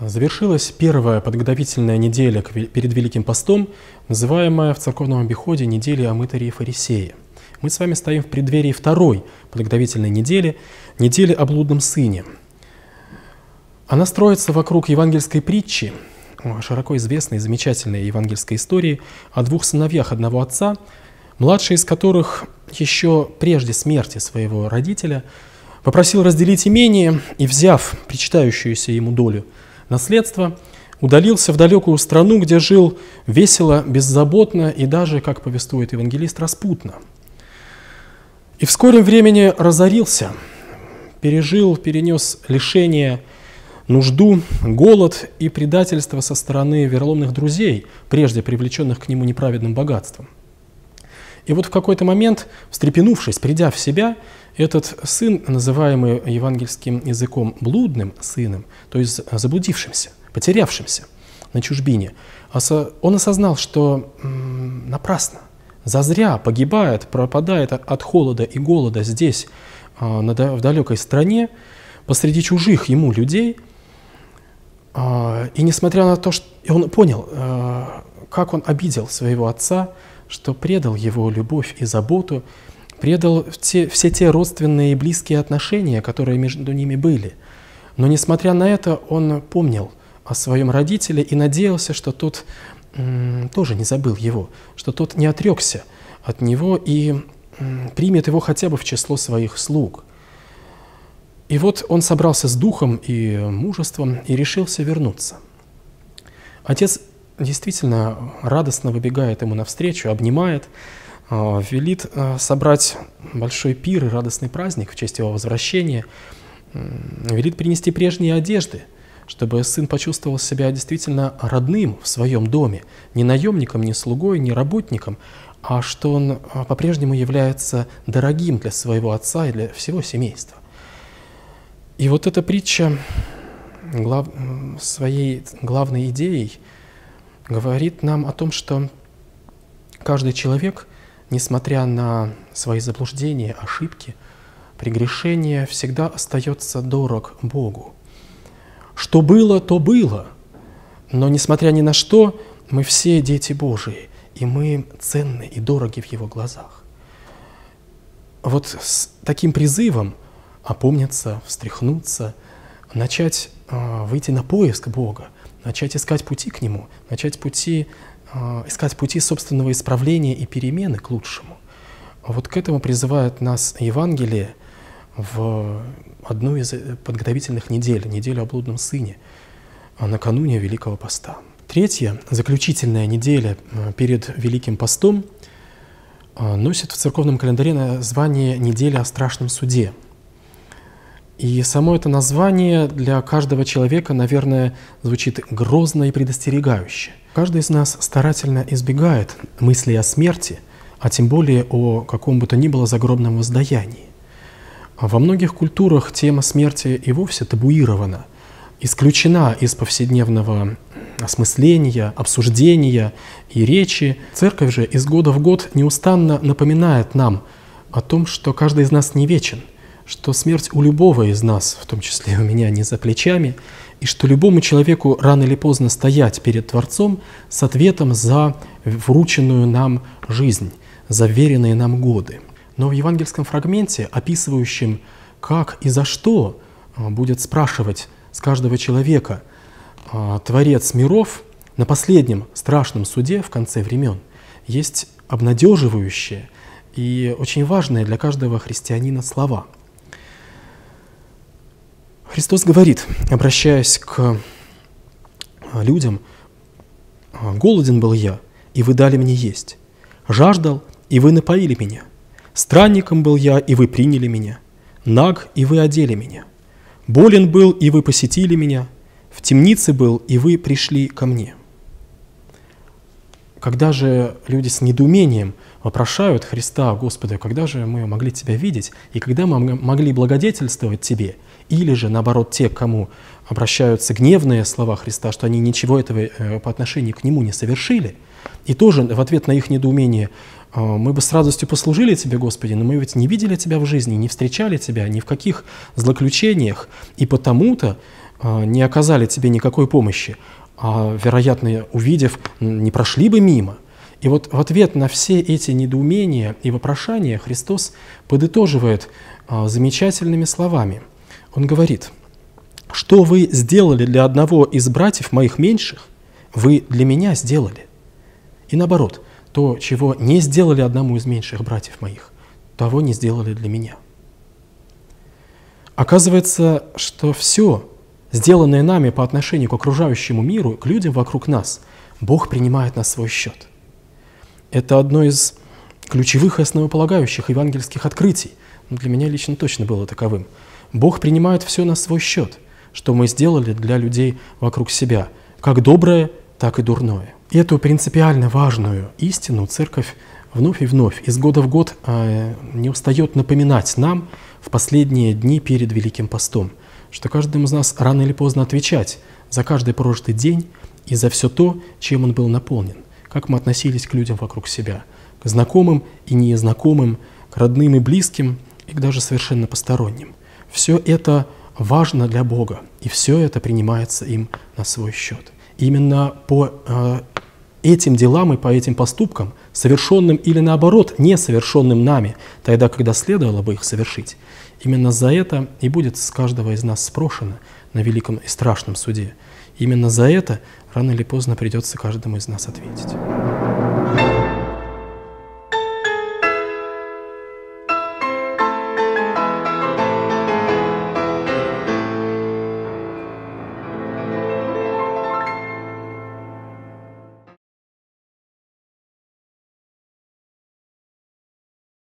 Завершилась первая подготовительная неделя перед Великим постом, называемая в церковном обиходе неделя о мытаре и фарисее. Мы с вами стоим в преддверии второй подготовительной недели, недели о блудном сыне. Она строится вокруг евангельской притчи, широко известной и замечательной евангельской истории о двух сыновьях одного отца, младший из которых еще прежде смерти своего родителя попросил разделить имение и, взяв причитающуюся ему долю – наследство, удалился в далекую страну, где жил весело, беззаботно и даже, как повествует евангелист, распутно. И в скором времени разорился, пережил, перенес лишение, нужду, голод и предательство со стороны вероломных друзей, прежде привлеченных к нему неправедным богатством. И вот в какой-то момент, встрепенувшись, придя в себя, этот сын, называемый евангельским языком блудным сыном, то есть заблудившимся, потерявшимся на чужбине, он осознал, что напрасно, зазря погибает, пропадает от холода и голода здесь, а, в далекой стране, посреди чужих ему людей. А, и несмотря на то, что он понял, а, как он обидел своего отца, что предал его любовь и заботу, предал те, все те родственные и близкие отношения, которые между ними были. Но несмотря на это, он помнил о своем родителе и надеялся, что тот тоже не забыл его, что тот не отрекся от него и примет его хотя бы в число своих слуг. И вот он собрался с духом и мужеством и решился вернуться. Отец действительно радостно выбегает ему навстречу, обнимает, а, велит а, собрать большой пир и радостный праздник в честь его возвращения, велит принести прежние одежды, чтобы сын почувствовал себя действительно родным в своем доме, не наемником, не слугой, не работником, а что он а, по-прежнему является дорогим для своего отца и для всего семейства. И вот эта притча глав... своей главной идеей говорит нам о том, что каждый человек – несмотря на свои заблуждения, ошибки, прегрешения, всегда остается дорог Богу. Что было, то было. Но несмотря ни на что, мы все дети Божии, и мы ценны и дороги в Его глазах. Вот с таким призывом опомниться, встряхнуться, начать выйти на поиск Бога, начать искать пути к Нему, начать пути а, искать пути собственного исправления и перемены к лучшему. Вот к этому призывает нас Евангелие в одну из э, подготовительных недель, неделю о блудном сыне, а накануне Великого Поста. Третья, заключительная неделя перед Великим Постом а, носит в церковном календаре название «Неделя о страшном суде». И само это название для каждого человека, наверное, звучит грозно и предостерегающе. Каждый из нас старательно избегает мыслей о смерти, а тем более о каком бы то ни было загробном воздаянии. А во многих культурах тема смерти и вовсе табуирована, исключена из повседневного осмысления, обсуждения и речи. Церковь же из года в год неустанно напоминает нам о том, что каждый из нас не вечен, что смерть у любого из нас, в том числе у меня, не за плечами, и что любому человеку рано или поздно стоять перед Творцом с ответом за врученную нам жизнь, за веренные нам годы. Но в евангельском фрагменте, описывающем, как и за что а, будет спрашивать с каждого человека а, Творец миров на последнем страшном суде в конце времен, есть обнадеживающее и очень важное для каждого христианина слова – Христос говорит, обращаясь к а, людям, «А, «Голоден был я, и вы дали мне есть. Жаждал, и вы напоили меня. Странником был я, и вы приняли меня. Наг, и вы одели меня. Болен был, и вы посетили меня. В темнице был, и вы пришли ко мне». Когда же люди с недоумением вопрошают Христа, Господа, когда же мы могли Тебя видеть, и когда мы могли благодетельствовать Тебе – или же, наоборот, те, кому обращаются гневные слова Христа, что они ничего этого э, по отношению к Нему не совершили, и тоже в ответ на их недоумение «А, мы бы с радостью послужили Тебе, Господи, но мы ведь не видели Тебя в жизни, не встречали Тебя ни в каких злоключениях, и потому-то а, не оказали тебе никакой помощи, а, вероятно, увидев, не прошли бы мимо. И вот в ответ на все эти недоумения и вопрошания Христос подытоживает а, замечательными словами. Он говорит, что вы сделали для одного из братьев моих меньших, вы для меня сделали. И наоборот, то, чего не сделали одному из меньших братьев моих, того не сделали для меня. Оказывается, что все, сделанное нами по отношению к окружающему миру, к людям вокруг нас, Бог принимает на свой счет. Это одно из ключевых и основополагающих евангельских открытий. Но для меня лично точно было таковым. Бог принимает все на свой счет, что мы сделали для людей вокруг себя, как доброе, так и дурное. И эту принципиально важную истину церковь вновь и вновь, из года в год э, не устает напоминать нам в последние дни перед Великим постом, что каждому из нас рано или поздно отвечать за каждый прожитый день и за все то, чем он был наполнен, как мы относились к людям вокруг себя, к знакомым и незнакомым, к родным и близким, и даже совершенно посторонним. Все это важно для Бога, и все это принимается им на свой счет. Именно по э, этим делам и по этим поступкам, совершенным или наоборот несовершенным нами, тогда, когда следовало бы их совершить, именно за это и будет с каждого из нас спрошено на великом и страшном суде. Именно за это рано или поздно придется каждому из нас ответить.